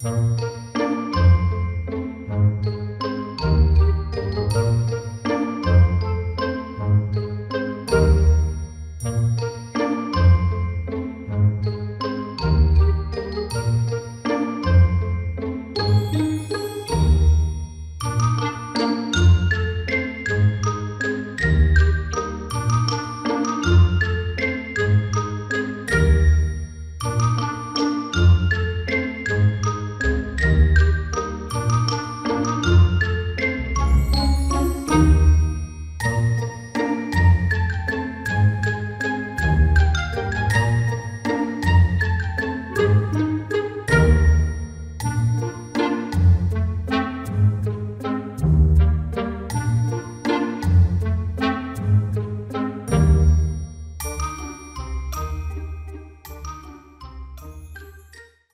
you